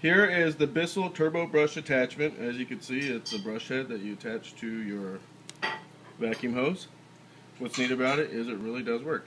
Here is the Bissell Turbo Brush attachment. As you can see, it's a brush head that you attach to your vacuum hose. What's neat about it is it really does work.